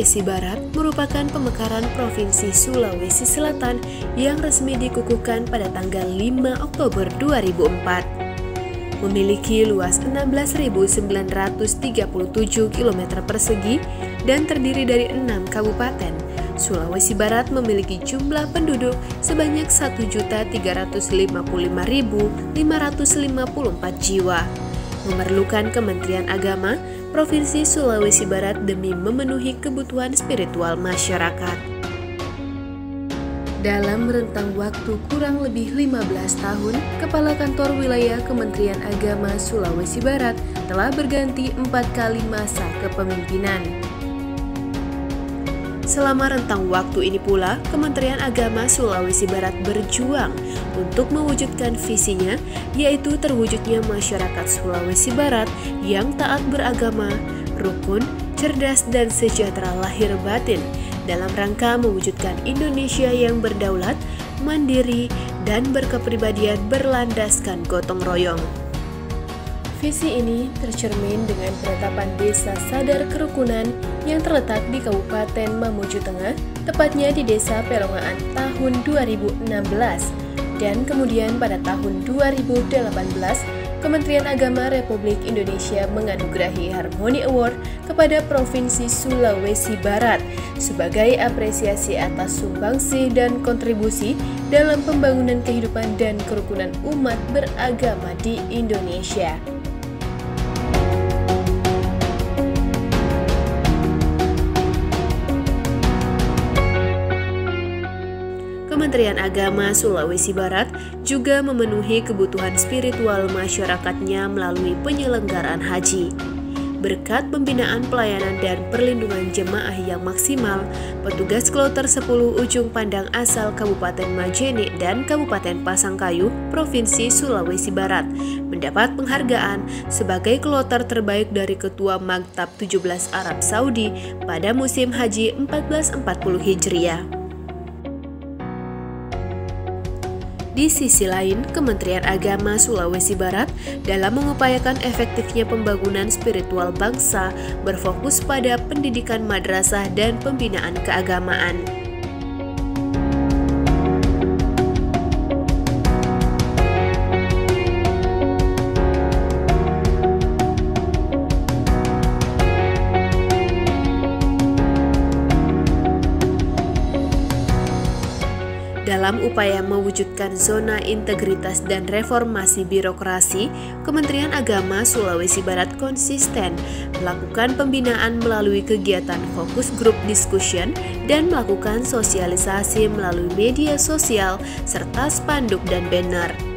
Sulawesi Barat merupakan pemekaran Provinsi Sulawesi Selatan yang resmi dikukuhkan pada tanggal 5 Oktober 2004. Memiliki luas 16.937 km persegi dan terdiri dari enam kabupaten, Sulawesi Barat memiliki jumlah penduduk sebanyak 1.355.554 jiwa. Memerlukan Kementerian Agama Provinsi Sulawesi Barat demi memenuhi kebutuhan spiritual masyarakat. Dalam rentang waktu kurang lebih 15 tahun, Kepala Kantor Wilayah Kementerian Agama Sulawesi Barat telah berganti empat kali masa kepemimpinan. Selama rentang waktu ini pula, Kementerian Agama Sulawesi Barat berjuang untuk mewujudkan visinya, yaitu terwujudnya masyarakat Sulawesi Barat yang taat beragama, rukun, cerdas, dan sejahtera lahir batin dalam rangka mewujudkan Indonesia yang berdaulat, mandiri, dan berkepribadian berlandaskan gotong royong. Visi ini tercermin dengan penetapan Desa Sadar Kerukunan yang terletak di Kabupaten Mamuju Tengah, tepatnya di Desa Pelongaan tahun 2016. Dan kemudian pada tahun 2018, Kementerian Agama Republik Indonesia menganugerahi Harmony Award kepada Provinsi Sulawesi Barat sebagai apresiasi atas sumbangsi dan kontribusi dalam pembangunan kehidupan dan kerukunan umat beragama di Indonesia. Kementerian Agama Sulawesi Barat juga memenuhi kebutuhan spiritual masyarakatnya melalui penyelenggaraan haji. Berkat pembinaan pelayanan dan perlindungan jemaah yang maksimal, petugas kloter 10 Ujung Pandang asal Kabupaten Majene dan Kabupaten Pasangkayu, Provinsi Sulawesi Barat, mendapat penghargaan sebagai kloter terbaik dari Ketua Maktab 17 Arab Saudi pada musim haji 1440 Hijriah. Di sisi lain, Kementerian Agama Sulawesi Barat dalam mengupayakan efektifnya pembangunan spiritual bangsa berfokus pada pendidikan madrasah dan pembinaan keagamaan. Dalam upaya mewujudkan zona integritas dan reformasi birokrasi, Kementerian Agama Sulawesi Barat konsisten melakukan pembinaan melalui kegiatan fokus group discussion dan melakukan sosialisasi melalui media sosial serta spanduk dan banner.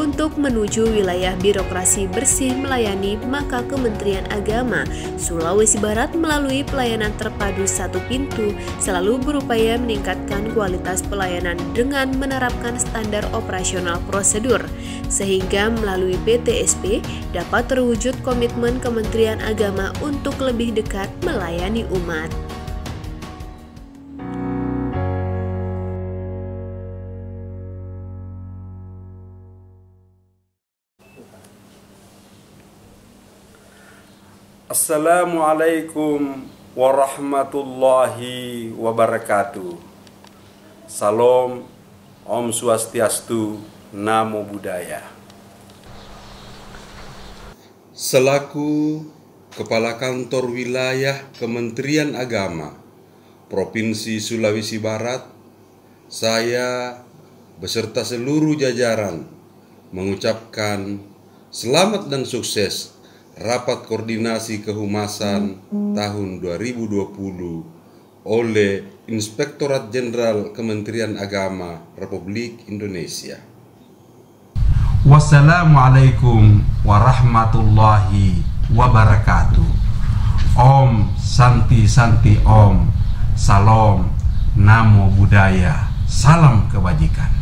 Untuk menuju wilayah birokrasi bersih melayani, maka Kementerian Agama Sulawesi Barat melalui pelayanan terpadu satu pintu selalu berupaya meningkatkan kualitas pelayanan dengan menerapkan standar operasional prosedur, sehingga melalui PTSP dapat terwujud komitmen Kementerian Agama untuk lebih dekat melayani umat. Assalamualaikum warahmatullahi wabarakatuh. Salam, Om Swastiastu, Namo Buddhaya. Selaku Kepala Kantor Wilayah Kementerian Agama Provinsi Sulawesi Barat, saya beserta seluruh jajaran mengucapkan selamat dan sukses Rapat Koordinasi Kehumasan tahun 2020 oleh Inspektorat Jenderal Kementerian Agama Republik Indonesia. Wassalamualaikum warahmatullahi wabarakatuh. Om Santi Santi Om. Salam Namo Buddhaya. Salam kebajikan.